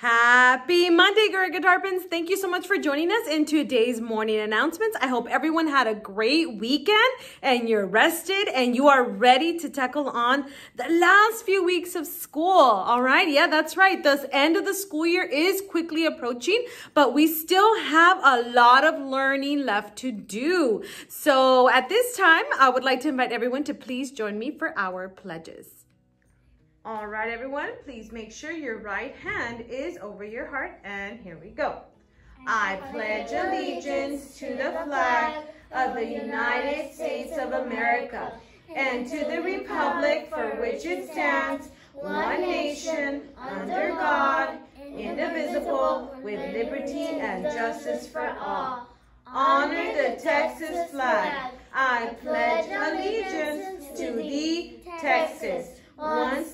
Happy Monday, Gurga Tarpons. Thank you so much for joining us in today's morning announcements. I hope everyone had a great weekend and you're rested and you are ready to tackle on the last few weeks of school. All right. Yeah, that's right. The end of the school year is quickly approaching, but we still have a lot of learning left to do. So at this time, I would like to invite everyone to please join me for our pledges. All right, everyone, please make sure your right hand is over your heart. And here we go. I pledge allegiance to the flag of the United States of America and to the republic for which it stands, one nation, under God, indivisible, with liberty and justice for all. Honor the Texas flag. I pledge allegiance to the Texas one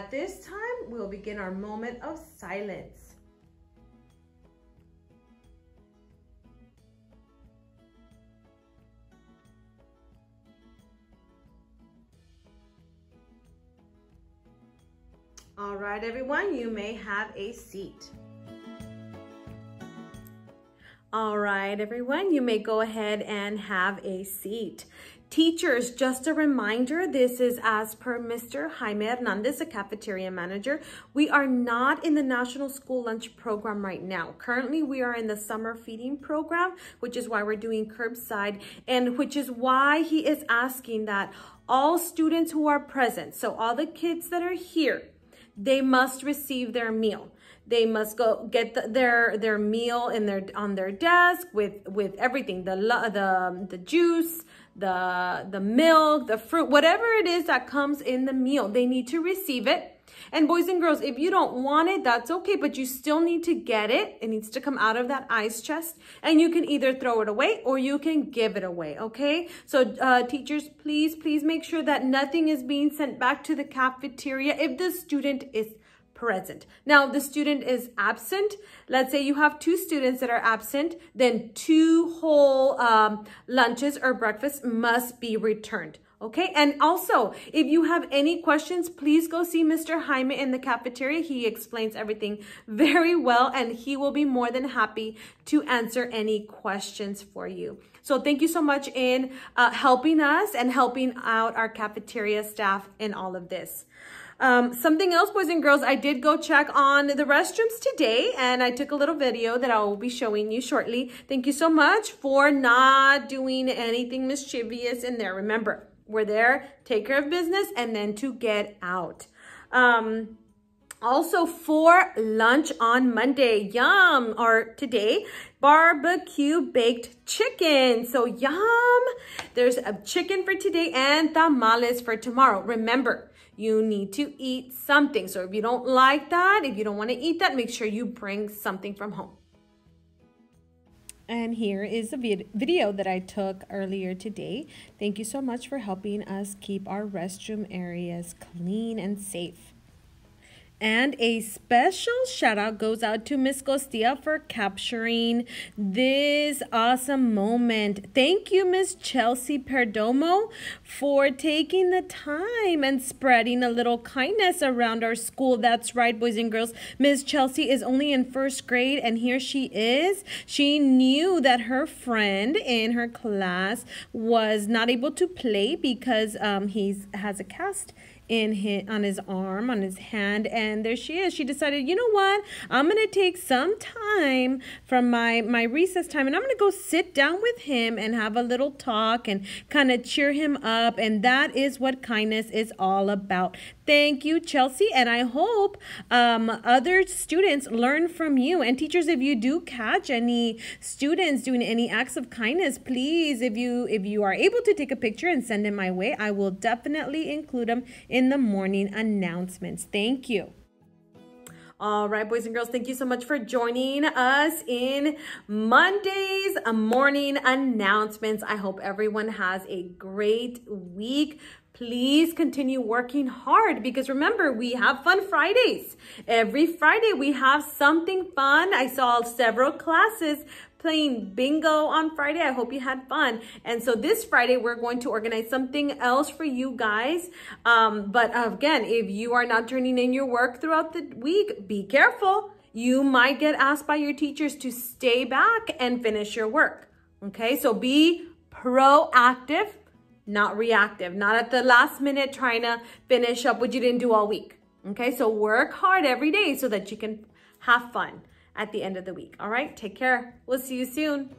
At this time, we'll begin our moment of silence. All right, everyone, you may have a seat. All right, everyone, you may go ahead and have a seat. Teachers, just a reminder, this is as per Mr. Jaime Hernandez, the cafeteria manager. We are not in the National School Lunch Program right now. Currently, we are in the summer feeding program, which is why we're doing curbside and which is why he is asking that all students who are present, so all the kids that are here, they must receive their meal. They must go get the, their their meal in their on their desk with with everything the the the juice, the the milk, the fruit, whatever it is that comes in the meal. They need to receive it. And boys and girls, if you don't want it, that's okay, but you still need to get it. It needs to come out of that ice chest and you can either throw it away or you can give it away, okay? So uh, teachers, please, please make sure that nothing is being sent back to the cafeteria if the student is present. Now, the student is absent. Let's say you have two students that are absent, then two whole um, lunches or breakfasts must be returned. Okay, and also, if you have any questions, please go see Mr. Jaime in the cafeteria. He explains everything very well, and he will be more than happy to answer any questions for you. So thank you so much in uh, helping us and helping out our cafeteria staff in all of this. Um, something else, boys and girls, I did go check on the restrooms today and I took a little video that I will be showing you shortly. Thank you so much for not doing anything mischievous in there. Remember, we're there, take care of business, and then to get out. Um, also for lunch on Monday, yum, or today, barbecue baked chicken. So yum, there's a chicken for today and tamales for tomorrow. Remember, you need to eat something. So if you don't like that, if you don't want to eat that, make sure you bring something from home. And here is a vid video that I took earlier today. Thank you so much for helping us keep our restroom areas clean and safe. And a special shout out goes out to Miss Costilla for capturing this awesome moment. Thank you, Miss Chelsea Perdomo, for taking the time and spreading a little kindness around our school. That's right, boys and girls. Miss Chelsea is only in first grade, and here she is. She knew that her friend in her class was not able to play because um, he has a cast in his, on his arm, on his hand, and there she is. She decided, you know what? I'm gonna take some time from my my recess time, and I'm gonna go sit down with him and have a little talk and kind of cheer him up. And that is what kindness is all about. Thank you, Chelsea, and I hope um, other students learn from you. And teachers, if you do catch any students doing any acts of kindness, please, if you if you are able to take a picture and send it my way, I will definitely include them in in the morning announcements. Thank you. All right, boys and girls, thank you so much for joining us in Monday's morning announcements. I hope everyone has a great week. Please continue working hard because remember, we have fun Fridays. Every Friday we have something fun. I saw several classes playing bingo on Friday. I hope you had fun. And so this Friday, we're going to organize something else for you guys. Um, but again, if you are not turning in your work throughout the week, be careful. You might get asked by your teachers to stay back and finish your work. Okay, so be proactive, not reactive, not at the last minute trying to finish up what you didn't do all week. Okay, so work hard every day so that you can have fun at the end of the week. All right, take care. We'll see you soon.